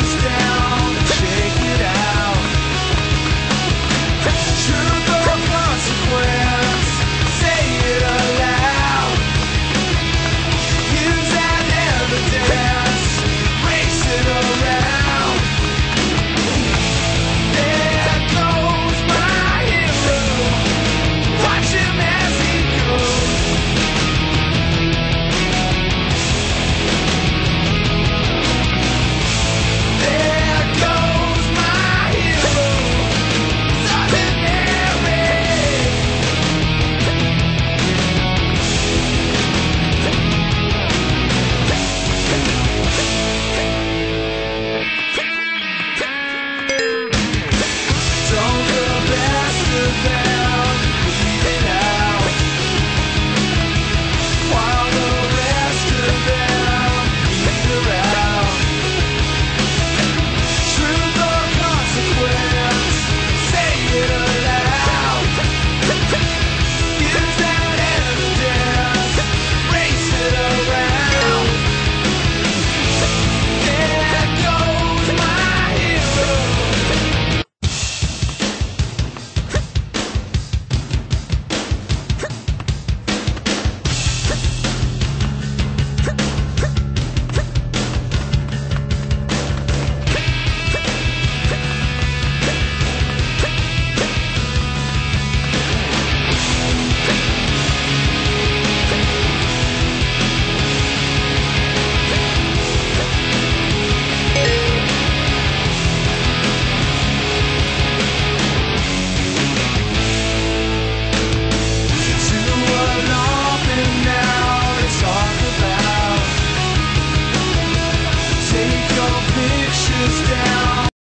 understand.